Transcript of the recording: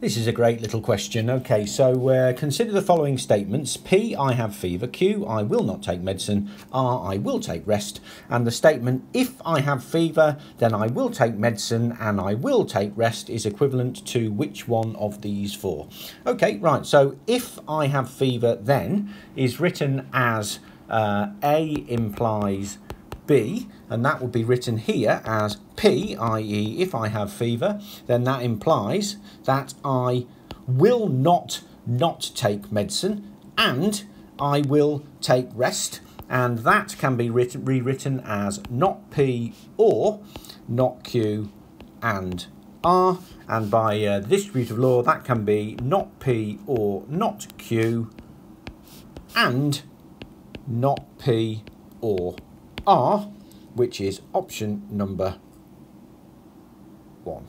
This is a great little question. Okay, so uh, consider the following statements. P, I have fever. Q, I will not take medicine. R, I will take rest. And the statement, if I have fever, then I will take medicine and I will take rest is equivalent to which one of these four? Okay, right, so if I have fever then is written as uh, A implies B, and that would be written here as P, i.e. if I have fever, then that implies that I will not not take medicine and I will take rest, and that can be written, rewritten as not P or not Q and R, and by uh, distributive law that can be not P or not Q and not P or R, which is option number one.